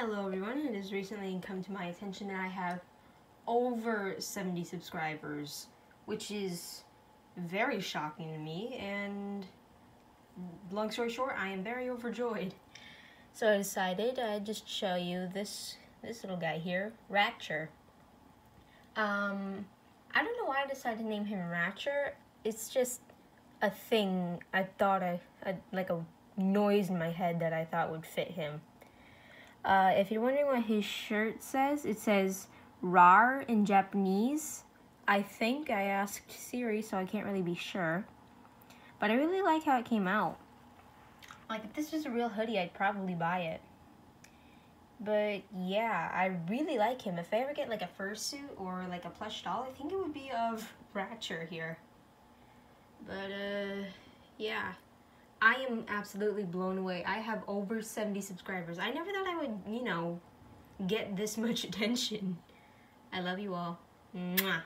Hello everyone, it has recently come to my attention that I have over 70 subscribers, which is very shocking to me, and long story short, I am very overjoyed. So I decided I'd just show you this this little guy here, Ratcher. Um, I don't know why I decided to name him Ratcher. It's just a thing I thought I, I like a noise in my head that I thought would fit him. Uh, if you're wondering what his shirt says, it says RAR in Japanese. I think I asked Siri, so I can't really be sure. But I really like how it came out. Like, if this was a real hoodie, I'd probably buy it. But yeah, I really like him. If I ever get like a fursuit or like a plush doll, I think it would be of Ratcher here. But uh, yeah. I am absolutely blown away. I have over 70 subscribers. I never thought I would, you know, get this much attention. I love you all. Mwah.